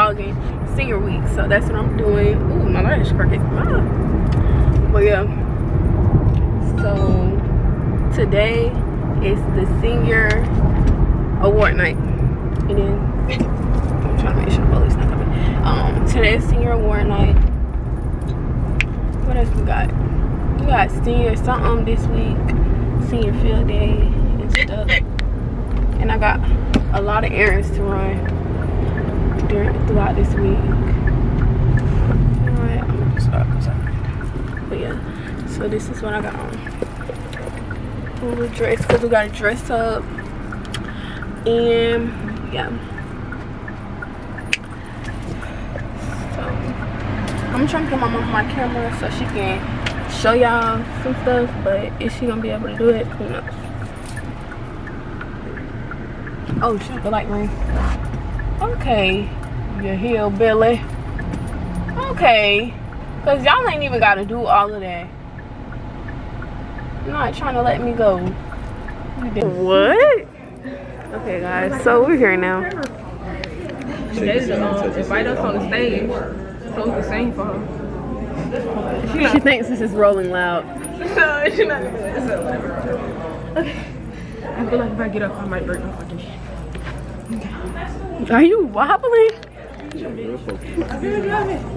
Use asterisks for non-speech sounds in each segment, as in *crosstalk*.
vlogging senior week. So that's what i'm doing. Ooh, my leg is crooked. Ah. but yeah. So today is the senior award night. And then i'm trying to make sure the police not coming. Um today's senior award night. What else we got? We got senior something this week. Senior field day and stuff. And i got a lot of errands to run during throughout this week. But yeah so this is what i got on. We dress because we gotta dress up. And yeah. So i'm trying to get my mom my camera so she can show y'all some stuff but is she gonna be able to do it? Who knows? Oh shit the light ring. Okay you hillbilly okay because y'all ain't even got to do all of that not trying to let me go what okay guys so we're here now They um, invite us on the stage so we can sing for her. she, she thinks this is rolling loud *laughs* no, she's not gonna do it. So whatever. Okay. I feel like if I get up, I might break my fucking shit. are you wobbling Jordan,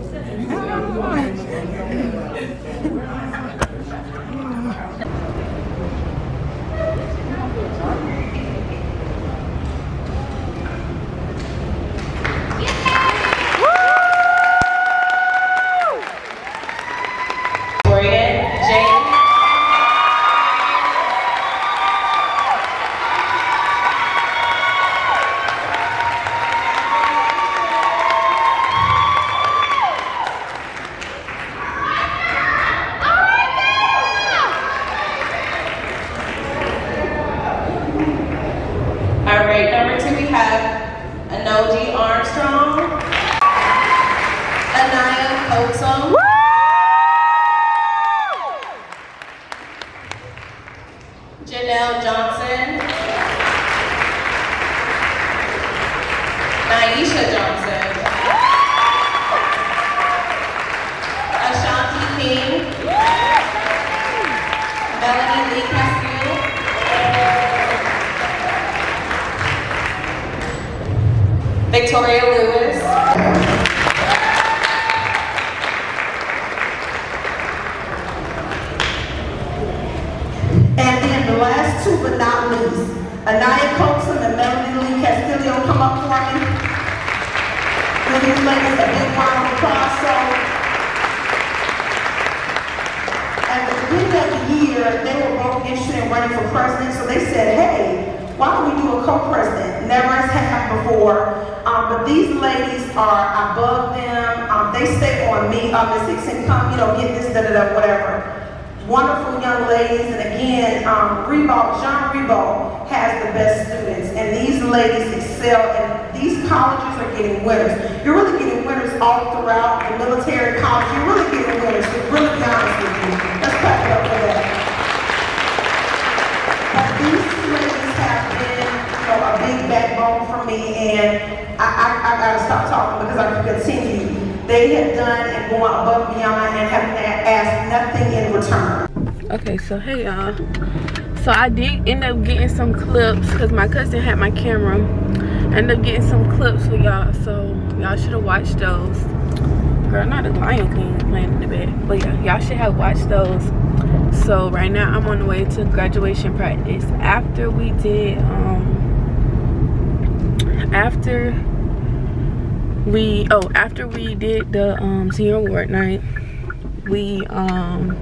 Anaya Coxon and Melanie Lee Castillo come up for me. Give these ladies a big round of applause. So, at the beginning of the year, they were both interested in running for president, so they said, hey, why don't we do a co-president? Never has happened before. Um, but these ladies are above them. Um, they stay on me, um, the six income, you know, get this, da da da, whatever wonderful young ladies, and again, um, Ribault, Jean Ribault has the best students, and these ladies excel, and these colleges are getting winners. You're really getting winners all throughout the military college. You're really getting winners, to really be honest with you. Let's clap it up for that. But these ladies have been, you know, a big backbone for me, and I, I, I gotta stop talking because I can continue. They have done and gone above beyond and have asked nothing in return. okay so hey y'all. So i did end up getting some clips because my cousin had my camera. I ended up getting some clips for y'all so y'all should have watched those. Girl not a lion king playing in the bed but yeah y'all should have watched those. So right now i'm on the way to graduation practice. After we did um after we oh after we did the um senior award night we um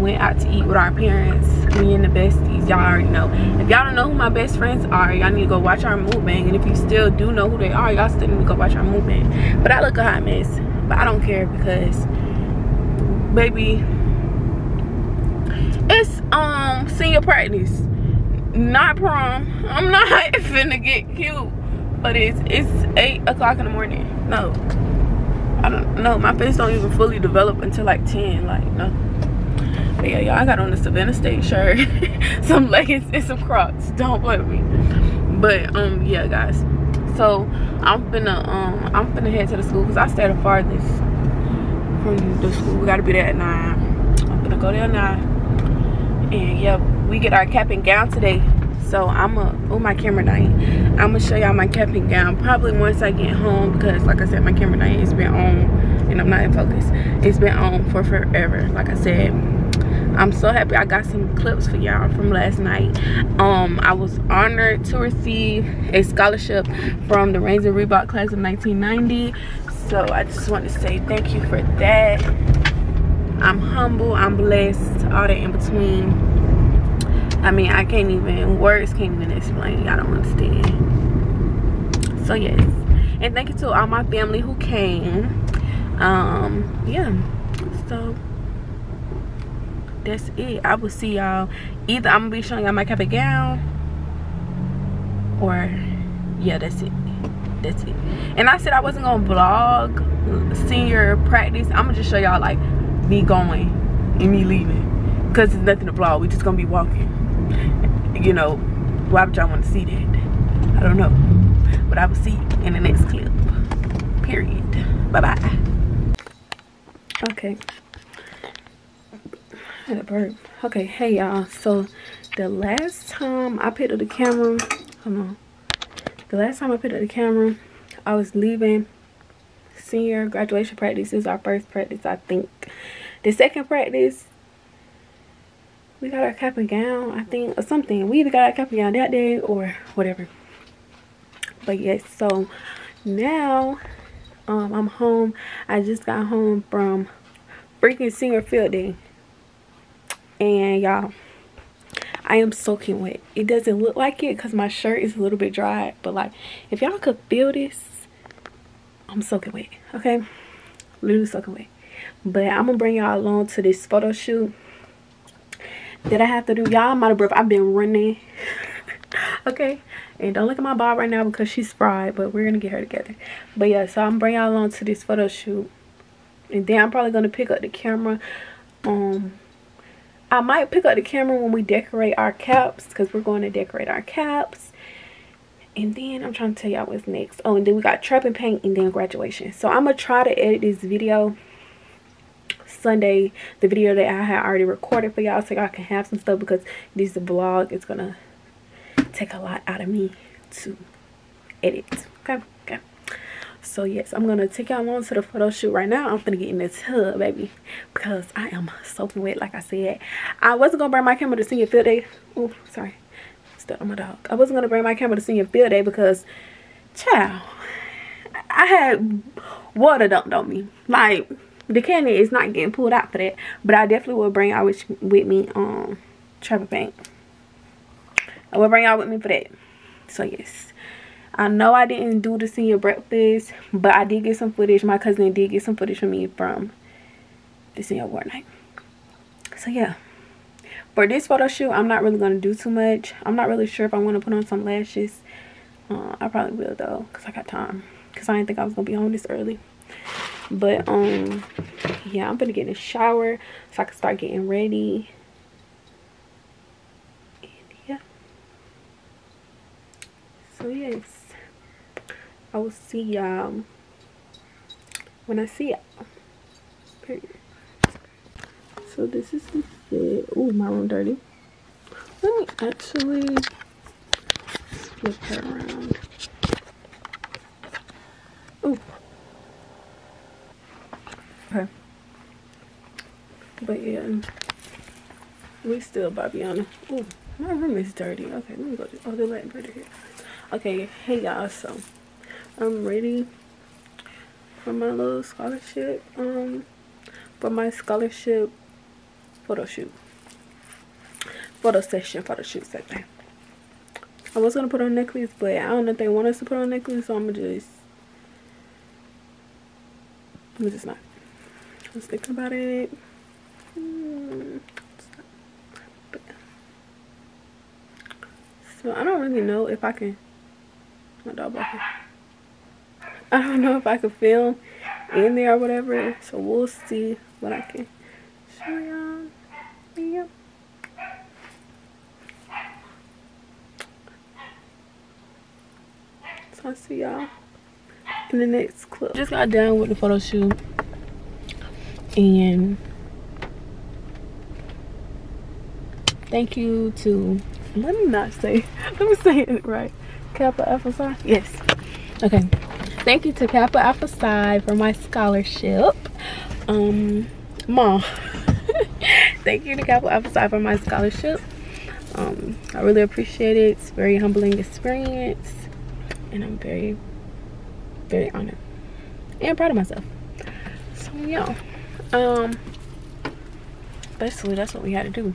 went out to eat with our parents me and the besties. Y'all already know. If y'all don't know who my best friends are y'all need to go watch our movement and if you still do know who they are y'all still need to go watch our movement but i look a hot mess. But i don't care because baby it's um senior practice. Not prom. I'm not *laughs* finna get cute but it's it's eight o'clock in the morning. No. I don't know my face don't even fully develop until like 10 like no. But yeah y'all i got on the savannah state shirt *laughs* some leggings and some crocs. Don't with me. But um yeah guys. So i'm gonna um i'm gonna head to the school because i stay the farthest from the school. We gotta be there at nine. I'm gonna go there now and yeah we get our cap and gown today so i'm gonna oh my camera dying. I'm gonna show y'all my cap and gown probably once i get home because like i said my camera dying it's been on and i'm not in focus. It's been on for forever like i said. I'm so happy i got some clips for y'all from last night. Um i was honored to receive a scholarship from the Reigns and Ribault class of 1990 so i just want to say thank you for that. I'm humble i'm blessed all that in between i mean i can't even words can't even explain y'all don't understand. So yes. And thank you to all my family who came. Um yeah. So that's it. I will see y'all. Either i'm gonna be showing y'all my cap and gown or yeah that's it. That's it. And i said i wasn't gonna vlog senior practice. I'm gonna just show y'all like me going and me leaving. Because there's nothing to vlog. We're just gonna be walking you know why would y'all want to see that i don't know but i will see you in the next clip period bye bye okay had a burp. Okay, hey y'all. So the last time I picked up the camera, hold on. The last time I picked up the camera, I was leaving senior graduation practice. This is our first practice, I think. The second practice, we got our cap and gown, I think, or something. We either got our cap and gown that day or whatever. But yes, so now um, I'm home. I just got home from freaking senior field day and y'all I am soaking wet. It doesn't look like it because my shirt is a little bit dry. But like, if y'all could feel this, I'm soaking wet. Okay? Literally soaking wet. But I'm going to bring y'all along to this photo shoot that I have to do. Y'all, I'm out of breath. I've been running. *laughs* okay? And don't look at my bob right now because she's fried. But we're going to get her together. But yeah, so I'm bringing y'all along to this photo shoot. And then I'm probably going to pick up the camera. Um I might pick up the camera when we decorate our caps because we're going to decorate our caps. And then I'm trying to tell y'all what's next. Oh, and then we got trap and paint and then graduation. So I'm going to try to edit this video Sunday. The video that I had already recorded for y'all so y'all can have some stuff because this vlog going to take a lot out of me to edit. Okay okay. So yes i'm gonna take y'all on to the photo shoot right now. I'm gonna get in this tub baby because i am soaking wet like i said. I wasn't gonna bring my camera to senior field day. Oh sorry. Still on my dog. I wasn't gonna bring my camera to senior field day because child i had water dumped on me. Like the candy is not getting pulled out for that but i definitely will bring y'all with, with me um trapper paint i will bring y'all with me for that so yes I know I didn't do the senior breakfast, but I did get some footage. My cousin did get some footage from me from the senior award night. So yeah. For this photo shoot, I'm not really going to do too much. I'm not really sure if I'm going to put on some lashes. Uh, I probably will though, because I got time. Because I didn't think I was to be home this early. But, um, yeah, I'm to get in the shower so I can start getting ready. And yeah. So, yes. I will see y'all when I see y'all. So this is the fit. Oh, my room dirty. Let me actually flip her around. Oh. Okay. But yeah, we still Bobbiana. Oh, my room is dirty. Okay, let me go. To, oh, they're letting her here. Okay, hey y'all. So I'm ready for my little scholarship um for my scholarship photo shoot photo session photo shoot second I was gonna put on necklace but I don't know if they want us to put on necklace so I'm gonna just I'm just not was thinking about it so I don't really know if I can my dog barking I don't know if I can film in there or whatever. So we'll see what I can show y'all. Yeah. So I'll see y'all in the next clip. Just got done with the photo shoot. And thank you to, let me not say, *laughs* let me say it right. Kappa Alpha Psi? Yes. Okay. Thank you to Kappa Alpha Psi for my scholarship. Um, mom. *laughs* thank you to Kappa Alpha Psi for my scholarship. Um, I really appreciate it. It's very humbling experience. And I'm very, very honored. And proud of myself. So yeah. Um basically that's what we had to do.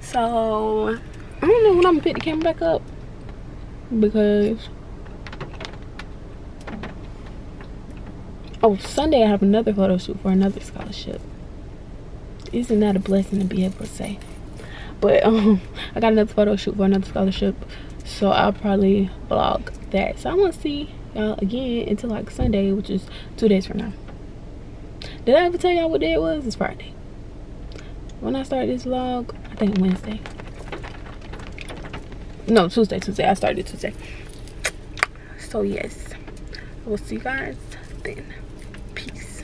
So I don't know when I'm gonna pick the camera back up. Because oh sunday i have another photo shoot for another scholarship. Isn't that a blessing to be able to say? But *laughs* um i got another photo shoot for another scholarship. So i'll probably vlog that. So i want to see y'all again until like sunday which is two days from now did i ever tell y'all what day it was? It's friday. When i started this vlog i think wednesday. No tuesday tuesday. I started tuesday. So yes. We'll see you guys then. Peace.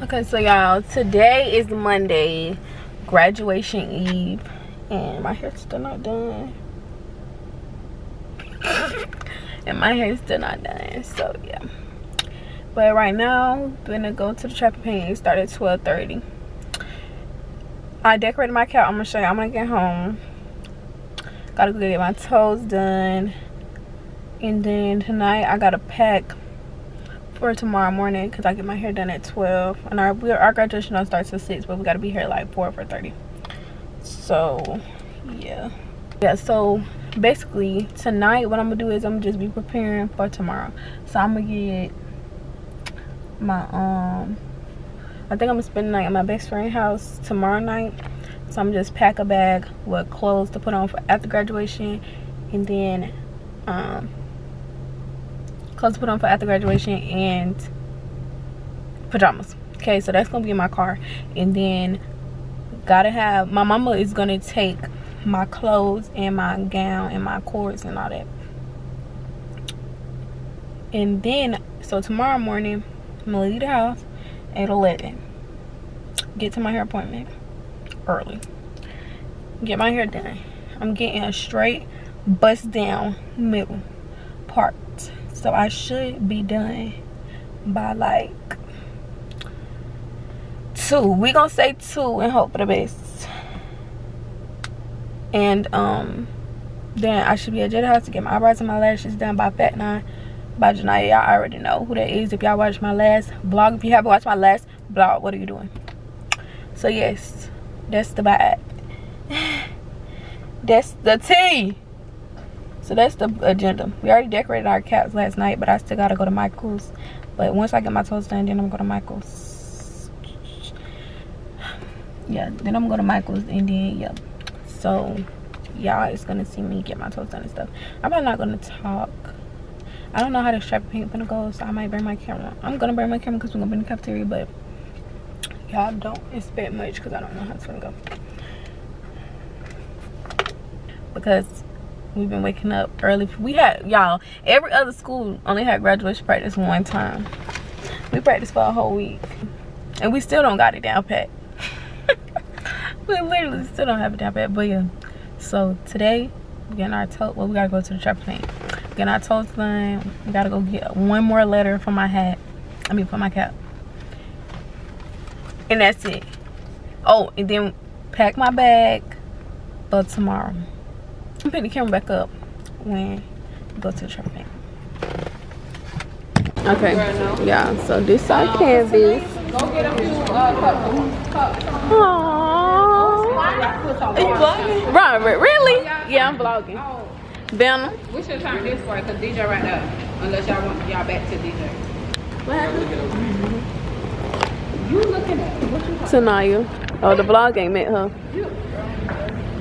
Okay so y'all today is monday. Graduation eve. And my hair's still not done. *laughs* And my hair's still not done. So yeah but right now i'm gonna go to the trap and paint. It started 12 30 i decorated my couch i'm gonna show you. I'm gonna get home. Gotta go get my toes done. And then tonight i gotta pack for tomorrow morning because i get my hair done at 12 and our our graduation don't starts at 6 but we gotta be here like 4 for 30 so yeah. Yeah so basically tonight what i'm gonna do is i'm gonna just be preparing for tomorrow. So i'm gonna get my um i think i'm gonna spend the night at my best friend's house tomorrow night so I'm just pack a bag with clothes to put on for after graduation and then um, clothes to put on for after graduation and pajamas. Okay, so that's gonna be in my car. And then gotta have my mama is gonna take my clothes and my gown and my cords and all that. And then so tomorrow morning I'm gonna leave the house at 11. Get to my hair appointment early. Get my hair done. I'm getting a straight bust down middle part. So I should be done by like two. We're gonna say two and hope for the best. And um then I should be at Jada House to get my eyebrows and my lashes done by Fat Nine by Janaya. Y'all already know who that is. If y'all watched my last vlog, if you haven't watched my last vlog, what are you doing? So yes, that's the vibe. *sighs* That's the tea. So that's the agenda. We already decorated our cats last night but i still gotta go to michael's. But once i get my toes done then i'm gonna go to michael's. *sighs* Yeah then i'm gonna go to michael's and then yeah. So y'all is gonna see me get my toes done and stuff. I'm not gonna talk i don't know how the strap paint gonna go so i might bring my camera. I'm gonna bring my camera because we're gonna be in the cafeteria but y'all don't expect much because i don't know how it's gonna go. Because we've been waking up early we had y'all every other school only had graduation practice one time. We practiced for a whole week and we still don't got it down pat. *laughs* We literally still don't have it down pat but yeah. So today we're getting our toe well we gotta go to the trap paint getting I told them I gotta go get one more letter for my hat i mean for my cap and that's it oh and then pack my bag for tomorrow i'm putting the camera back up when we go to the shopping okay yeah so this is our canvas Go get a few uh. Aww. Are you vlogging? Robert, really? Yeah, I'm vlogging. Benna. we should turn this way because DJ right there. Unless y'all want y'all back to DJ. What happened? You looking at what you talking Tanaya. Oh, the vlog ain't met her.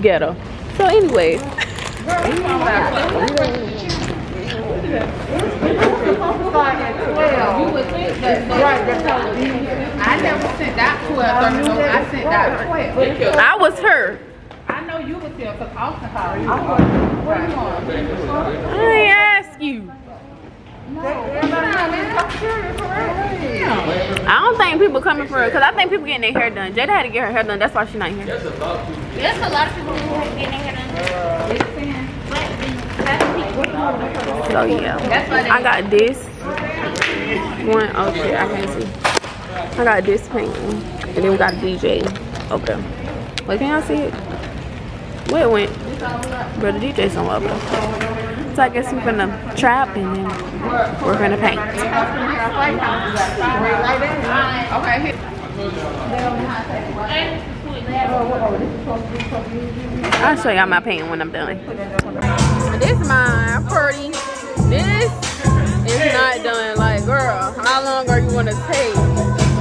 Ghetto. So anyway. *laughs* You would think that right, I never sent that 12 30. I sent that 12. I was her. I know you was here because Austin called you. Where you going? I ain't ask you. I don't think people coming for it because I think people getting their hair done. Jada had to get her hair done. That's why she's not here. There's a lot of people who are getting their hair done. So yeah, I got this one. Oh shit, I can't see. I got this painting, and then we got a DJ over there. Wait, can y'all see it? Where it went? Bro, the DJ somewhere over there. So I guess we're gonna trap and then we're gonna paint. I'll show y'all my paint when I'm done. This is my pretty. This is not done. Like, girl, how long are you gonna take?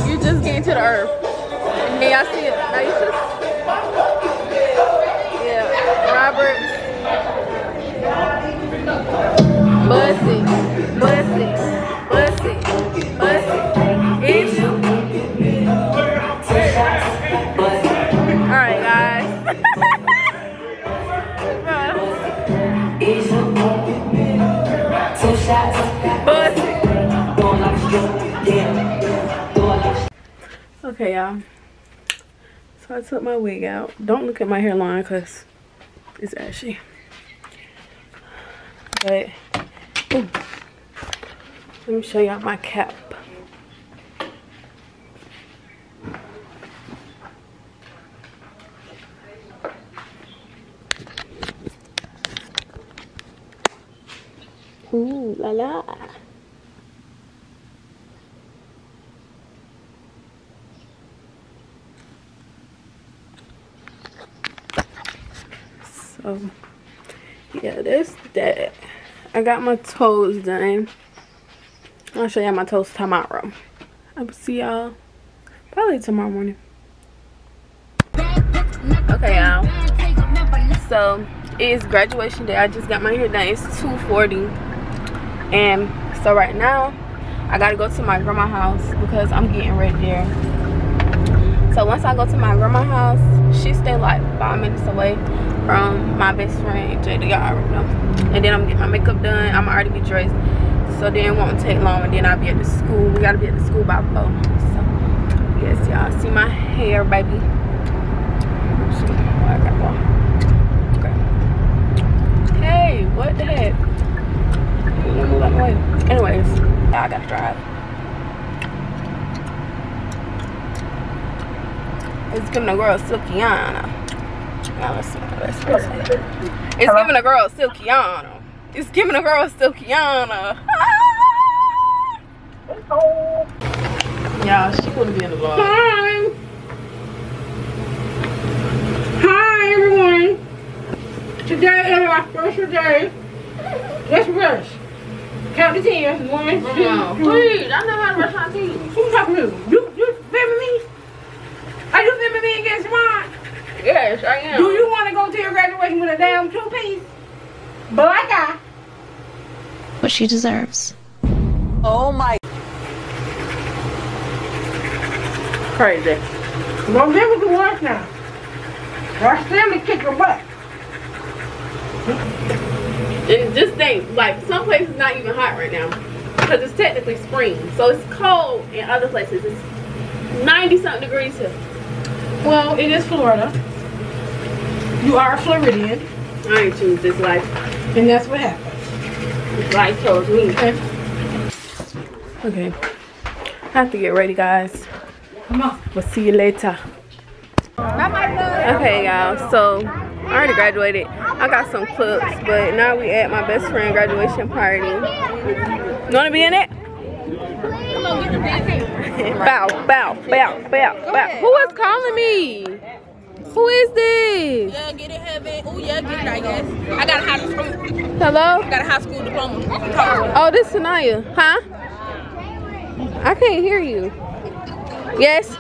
You just getting to the earth. Then y'all see it. Now you should. *laughs* Okay, y'all. So I took my wig out. Don't look at my hairline because it's ashy. But, ooh. let me show y'all my cap. Ooh, la la. So, yeah, that's that. I got my toes done. I'll show y'all my toes tomorrow. I will see y'all probably tomorrow morning. Okay, y'all. So, it's graduation day. I just got my hair done. It's 2.40. And so right now, I gotta go to my grandma's house because I'm getting ready there. So once I go to my grandma's house, she stay like five minutes away from my best friend Jada. Y'all know. And then I'm getting my makeup done. I'm already be dressed. So then it won't take long and then I'll be at the school. We gotta be at the school by four. So yes, y'all see my hair, baby. Okay. Hey, what the heck? Move out the way. Anyways, I gotta drive. It's giving a girl Silkiana. Now let's see. Let's see. It's giving a girl Silkiana. It's giving a girl Silkiana. *laughs* Y'all, she wouldn't be in the vlog. Hi! Hi, everyone! Today is our special day. Let's rush. Count to ten. One, two, three. Please, I know how to brush my teeth. Who you talking to? You, you filming me? Are you filming me against mine? Yes, I am. Do you want to go to your graduation with a damn two-piece black eye? what she deserves. Oh my. Crazy. Well, live with the ones now. Watch them to kick your butt. And just think, like some places not even hot right now because it's technically spring, so it's cold in other places. It's 90 something degrees here. Well, it is Florida. You are a Floridian, I ain't choose this life. and that's what happened. This life chose me. Okay? Okay, I have to get ready, guys. Come on. We'll see you later. Okay, y'all. So I already graduated. I got some clips, but now we at my best friend graduation party. You wanna be in it? *laughs* bow, bow, bow, bow, bow. Who is calling me? Who is this? Yeah, get it, heaven. Oh, yeah, get it, I guess. I got a high school, Hello? got a high school diploma. Oh, this is Sanaya. Huh? I can't hear you. Yes?